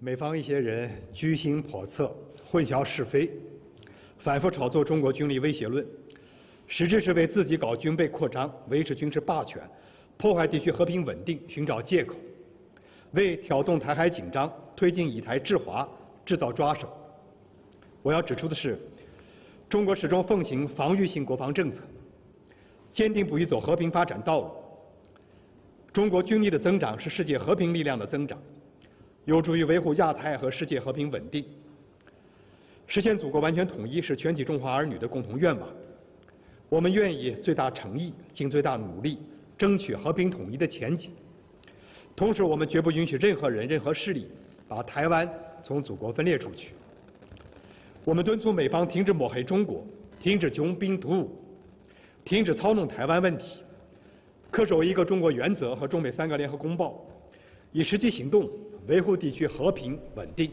美方一些人居心叵测、混淆是非，反复炒作中国军力威胁论，实质是为自己搞军备扩张、维持军事霸权、破坏地区和平稳定寻找借口，为挑动台海紧张、推进以台制华制造抓手。我要指出的是，中国始终奉行防御性国防政策，坚定不移走和平发展道路。中国军力的增长是世界和平力量的增长。有助于维护亚太和世界和平稳定，实现祖国完全统一是全体中华儿女的共同愿望。我们愿意最大诚意、尽最大努力争取和平统一的前景。同时，我们绝不允许任何人、任何势力把台湾从祖国分裂出去。我们敦促美方停止抹黑中国，停止穷兵黩武，停止操弄台湾问题，恪守一个中国原则和中美三个联合公报，以实际行动。维护地区和平稳定。